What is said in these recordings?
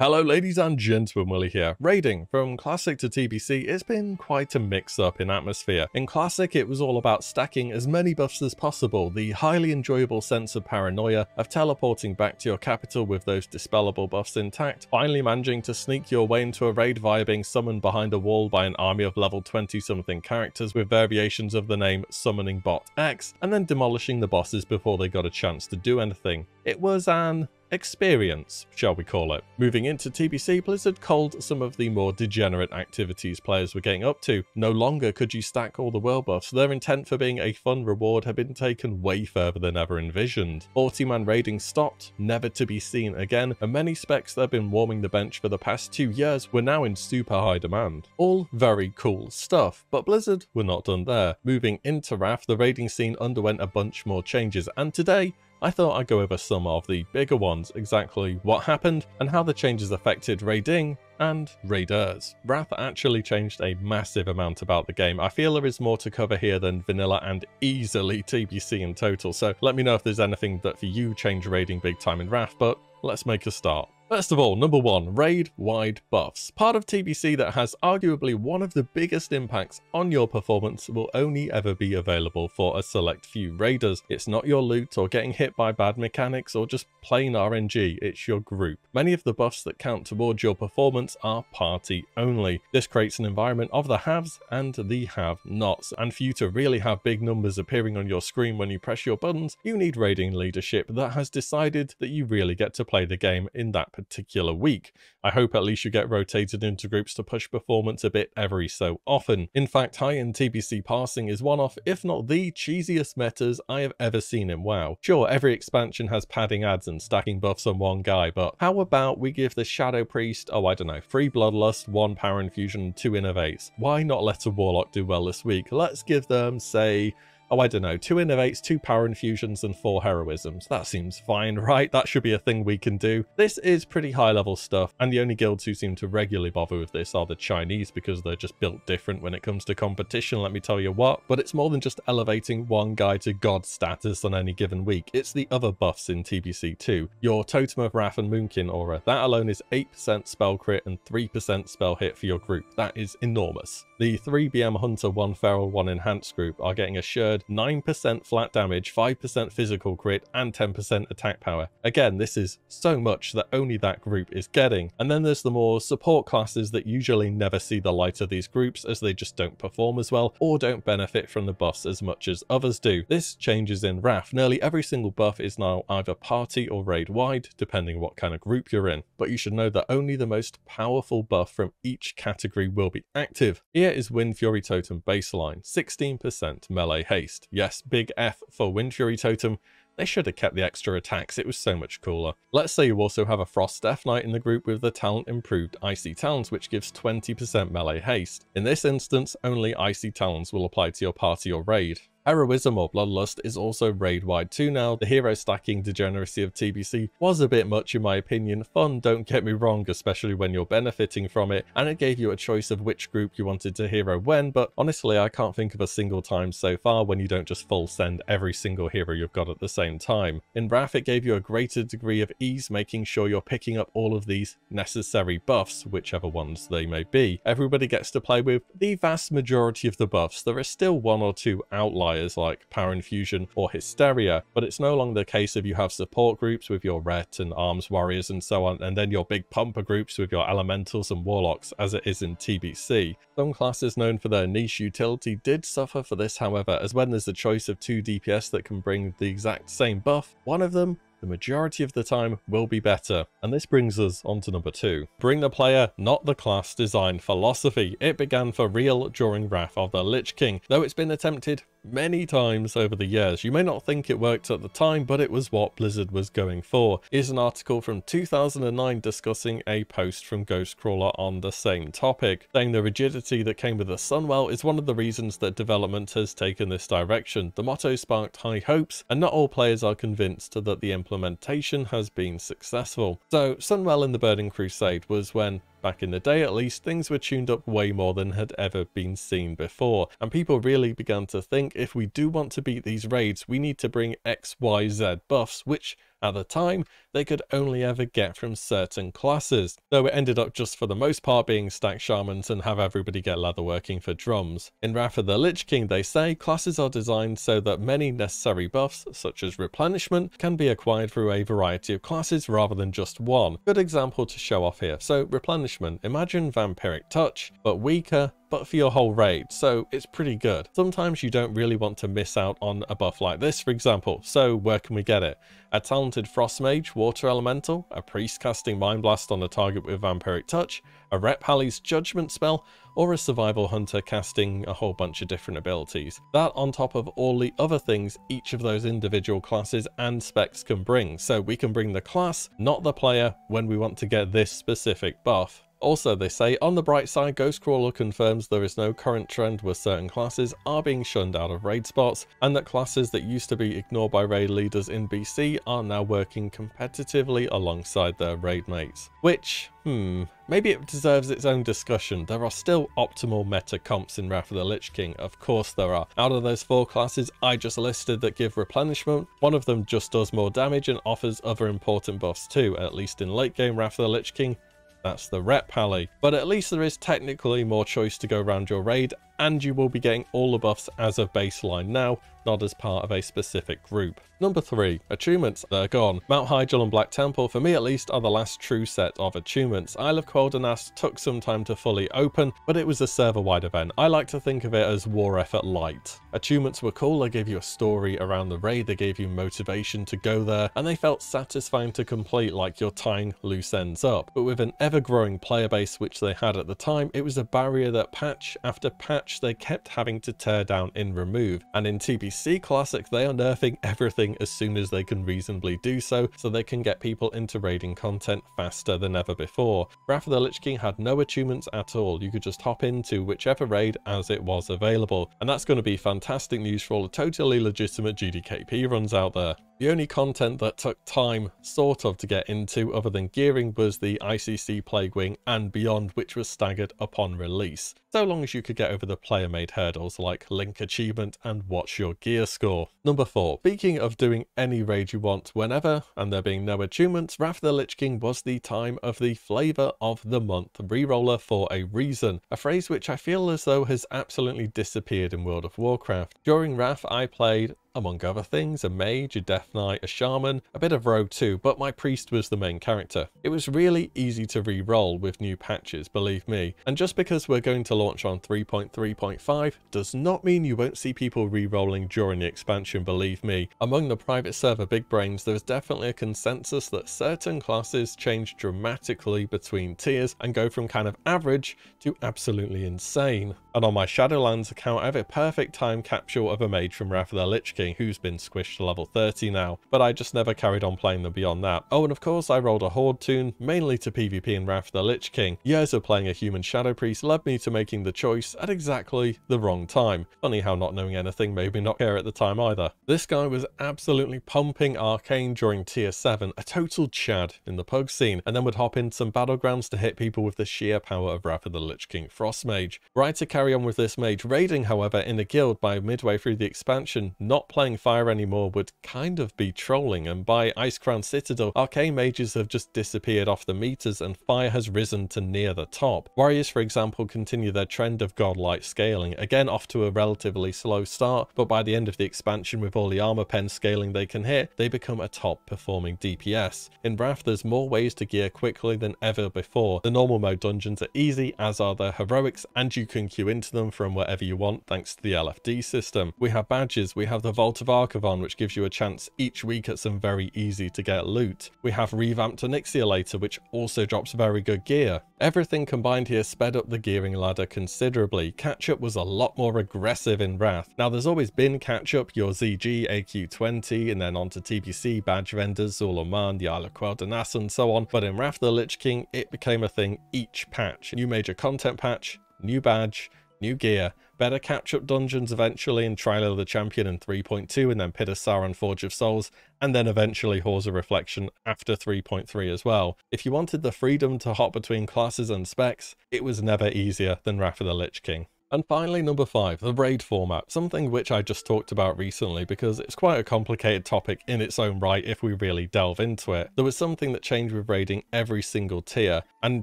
Hello ladies and gentlemen, WillE here. Raiding from Classic to TBC, it's been quite a mix-up in atmosphere. In Classic, it was all about stacking as many buffs as possible, the highly enjoyable sense of paranoia of teleporting back to your capital with those dispellable buffs intact, finally managing to sneak your way into a raid via being summoned behind a wall by an army of level 20-something characters with variations of the name Summoning Bot X, and then demolishing the bosses before they got a chance to do anything. It was an experience, shall we call it. Moving into TBC, Blizzard culled some of the more degenerate activities players were getting up to. No longer could you stack all the world buffs, their intent for being a fun reward had been taken way further than ever envisioned. 40-man raiding stopped, never to be seen again, and many specs that have been warming the bench for the past two years were now in super high demand. All very cool stuff, but Blizzard were not done there. Moving into Wrath, the raiding scene underwent a bunch more changes, and today, I thought I'd go over some of the bigger ones, exactly what happened, and how the changes affected raiding and raiders. Wrath actually changed a massive amount about the game. I feel there is more to cover here than vanilla and easily TBC in total, so let me know if there's anything that for you changed raiding big time in Wrath, but let's make a start. First of all, number one, raid-wide buffs. Part of TBC that has arguably one of the biggest impacts on your performance will only ever be available for a select few raiders. It's not your loot or getting hit by bad mechanics or just plain RNG, it's your group. Many of the buffs that count towards your performance are party only. This creates an environment of the haves and the have-nots, and for you to really have big numbers appearing on your screen when you press your buttons, you need raiding leadership that has decided that you really get to play the game in that particular week. I hope at least you get rotated into groups to push performance a bit every so often. In fact, high-end TBC passing is one of, if not the cheesiest metas I have ever seen in WoW. Sure, every expansion has padding adds and stacking buffs on one guy, but how about we give the Shadow Priest, oh I don't know, 3 Bloodlust, 1 Power Infusion, 2 Innervates? Why not let a Warlock do well this week? Let's give them, say, oh, I don't know, two innervates, two power infusions, and four heroisms. That seems fine, right? That should be a thing we can do. This is pretty high level stuff, and the only guilds who seem to regularly bother with this are the Chinese because they're just built different when it comes to competition, let me tell you what. But it's more than just elevating one guy to god status on any given week. It's the other buffs in TBC too. Your Totem of Wrath and Moonkin aura, that alone is 8% spell crit and 3% spell hit for your group. That is enormous. The 3 BM Hunter, 1 Feral, 1 Enhanced group are getting assured 9% flat damage, 5% physical crit, and 10% attack power. Again, this is so much that only that group is getting. And then there's the more support classes that usually never see the light of these groups as they just don't perform as well or don't benefit from the buffs as much as others do. This changes in Wrath. Nearly every single buff is now either party or raid wide, depending what kind of group you're in. But you should know that only the most powerful buff from each category will be active. Here is Windfury Totem baseline, 16% melee haste. Yes, big F for Windfury Totem. They should have kept the extra attacks, it was so much cooler. Let's say you also have a Frost Death Knight in the group with the talent improved Icy Talons, which gives 20% melee haste. In this instance, only Icy Talons will apply to your party or raid. Heroism or Bloodlust is also raid-wide too now. The hero stacking degeneracy of TBC was a bit much in my opinion. Fun, don't get me wrong, especially when you're benefiting from it, and it gave you a choice of which group you wanted to hero when, but honestly I can't think of a single time so far when you don't just full send every single hero you've got at the same time. In Wrath it gave you a greater degree of ease, making sure you're picking up all of these necessary buffs, whichever ones they may be. Everybody gets to play with the vast majority of the buffs. There are still one or two outliers like Power Infusion or Hysteria, but it's no longer the case if you have support groups with your Ret and Arms Warriors and so on, and then your big pumper groups with your Elementals and Warlocks, as it is in TBC. Some classes known for their niche utility did suffer for this, however, as when there's a choice of two DPS that can bring the exact same buff, one of them the majority of the time will be better. And this brings us on to number two. Bring the player, not the class design philosophy. It began for real during Wrath of the Lich King, though it's been attempted many times over the years. You may not think it worked at the time, but it was what Blizzard was going for. Here's an article from 2009 discussing a post from Ghostcrawler on the same topic, saying the rigidity that came with the Sunwell is one of the reasons that development has taken this direction. The motto sparked high hopes, and not all players are convinced that the implementation has been successful. So Sunwell in the Burning Crusade was when Back in the day at least, things were tuned up way more than had ever been seen before, and people really began to think if we do want to beat these raids, we need to bring X, Y, Z buffs, which at the time, they could only ever get from certain classes, though it ended up just for the most part being stack shamans and have everybody get leatherworking for drums. In Wrath of the Lich King, they say classes are designed so that many necessary buffs, such as replenishment, can be acquired through a variety of classes rather than just one. Good example to show off here. So replenishment, imagine Vampiric Touch, but weaker, but for your whole raid, so it's pretty good. Sometimes you don't really want to miss out on a buff like this, for example, so where can we get it? A talented Frost Mage, Water Elemental, a Priest casting Mind Blast on a target with Vampiric Touch, a Ret Pally's Judgment spell, or a Survival Hunter casting a whole bunch of different abilities. That on top of all the other things each of those individual classes and specs can bring, so we can bring the class, not the player, when we want to get this specific buff. Also, they say, on the bright side, Ghostcrawler confirms there is no current trend where certain classes are being shunned out of raid spots, and that classes that used to be ignored by raid leaders in BC are now working competitively alongside their raid mates. Which, hmm, maybe it deserves its own discussion. There are still optimal meta comps in Wrath of the Lich King, of course there are. Out of those four classes I just listed that give replenishment, one of them just does more damage and offers other important buffs too, at least in late game Wrath of the Lich King, that's the Ret Pally. But at least there is technically more choice to go around your raid, and you will be getting all the buffs as a baseline now, not as part of a specific group. Number 3. Attunements. They're gone. Mount Hyjal and Black Temple, for me at least, are the last true set of attunements. Isle of Quel'Danas took some time to fully open, but it was a server-wide event. I like to think of it as war effort light. Attunements were cool, they gave you a story around the raid, they gave you motivation to go there, and they felt satisfying to complete like you're tying loose ends up. But with an ever-growing player base which they had at the time, it was a barrier that patch after patch they kept having to tear down and remove. And in TBC Classic, they are nerfing everything as soon as they can reasonably do so, so they can get people into raiding content faster than ever before. Wrath of the Lich King had no attunements at all, you could just hop into whichever raid as it was available, and that's going to be fantastic news for all the totally legitimate GDKP runs out there. The only content that took time, sort of, to get into other than gearing was the ICC Plague Wing and Beyond, which was staggered upon release, so long as you could get over the player-made hurdles like Link Achievement and watch your gear score. Number 4. Speaking of doing any raid you want whenever, and there being no attunements, Wrath the Lich King was the time of the flavour of the month reroller for a reason, a phrase which I feel as though has absolutely disappeared in World of Warcraft. During Wrath I played among other things, a mage, a death knight, a shaman, a bit of rogue too, but my priest was the main character. It was really easy to re-roll with new patches, believe me, and just because we're going to launch on 3.3.5 does not mean you won't see people re-rolling during the expansion, believe me. Among the private server big brains, there is definitely a consensus that certain classes change dramatically between tiers and go from kind of average to absolutely insane. And on my Shadowlands account, I have a perfect time capsule of a mage from Wrath of the Lich King who's been squished to level 30 now, but I just never carried on playing them beyond that. Oh, and of course I rolled a Horde toon, mainly to PvP in Wrath the Lich King. Years of playing a human Shadow Priest led me to making the choice at exactly the wrong time. Funny how not knowing anything made me not care at the time either. This guy was absolutely pumping Arcane during tier 7, a total chad in the pug scene, and then would hop in some battlegrounds to hit people with the sheer power of Wrath of the Lich King Frost Mage. Right to carry on with this mage raiding, however, in the guild by midway through the expansion, not playing fire anymore would kind of be trolling, and by Icecrown Citadel, arcane mages have just disappeared off the meters and fire has risen to near the top. Warriors, for example, continue their trend of godlike scaling, again off to a relatively slow start, but by the end of the expansion with all the armor pen scaling they can hit, they become a top performing DPS. In Wrath, there's more ways to gear quickly than ever before. The normal mode dungeons are easy, as are the heroics, and you can queue into them from wherever you want thanks to the LFD system. We have badges, we have the Vault of Archavon, which gives you a chance each week at some very easy to get loot. We have revamped Onyxia's Lair, which also drops very good gear. Everything combined here sped up the gearing ladder considerably. Catch-up was a lot more aggressive in Wrath. Now there's always been catch-up, your ZG, AQ20, and then onto TBC, badge vendors, Zul'Aman, the Isle of Quel'Danas, and so on, but in Wrath the Lich King, it became a thing each patch. New major content patch, new badge, new gear, better catch-up dungeons eventually in Trial of the Champion in 3.2 and then Pit of Saron Forge of Souls, and then eventually Halls of Reflection after 3.3 as well. If you wanted the freedom to hop between classes and specs, it was never easier than Wrath of the Lich King. And finally, number five, the raid format, something which I just talked about recently because it's quite a complicated topic in its own right if we really delve into it. There was something that changed with raiding every single tier, and in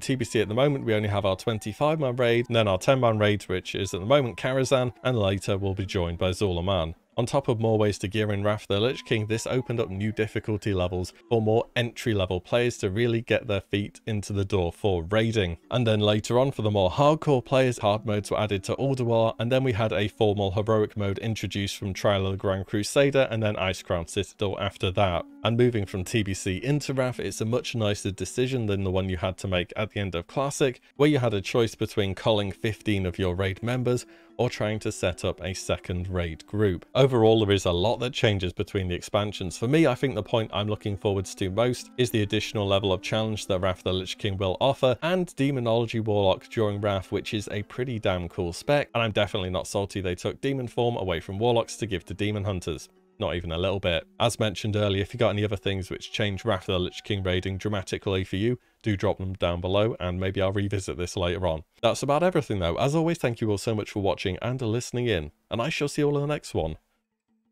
TBC at the moment we only have our 25 man raid, and then our 10 man raid which is at the moment Karazhan, and later we'll be joined by Zul'Aman. On top of more ways to gear in Wrath the Lich King, this opened up new difficulty levels for more entry level players to really get their feet into the door for raiding. And then later on for the more hardcore players, hard modes were added to Ulduar, and then we had a formal heroic mode introduced from Trial of the Grand Crusader and then Icecrown Citadel after that. And moving from TBC into Wrath, it's a much nicer decision than the one you had to make at the end of Classic, where you had a choice between culling 15 of your raid members or trying to set up a second raid group. Overall, there is a lot that changes between the expansions. For me, I think the point I'm looking forwards to most is the additional level of challenge that Wrath of the Lich King will offer, and Demonology Warlock during Wrath, which is a pretty damn cool spec, and I'm definitely not salty they took Demon form away from Warlocks to give to Demon Hunters not even a little bit. As mentioned earlier, if you got any other things which change Wrath of the Lich King raiding dramatically for you, do drop them down below and maybe I'll revisit this later on. That's about everything though. As always, thank you all so much for watching and listening in, and I shall see you all in the next one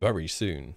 very soon.